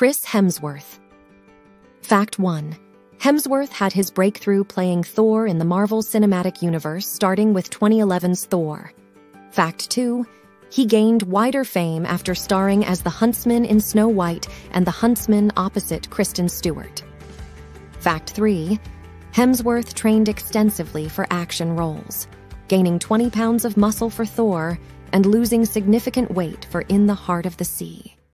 Chris Hemsworth. Fact 1. Hemsworth had his breakthrough playing Thor in the Marvel Cinematic Universe starting with 2011's Thor. Fact 2. He gained wider fame after starring as the huntsman in Snow White and the huntsman opposite Kristen Stewart. Fact 3. Hemsworth trained extensively for action roles, gaining 20 pounds of muscle for Thor and losing significant weight for In the Heart of the Sea.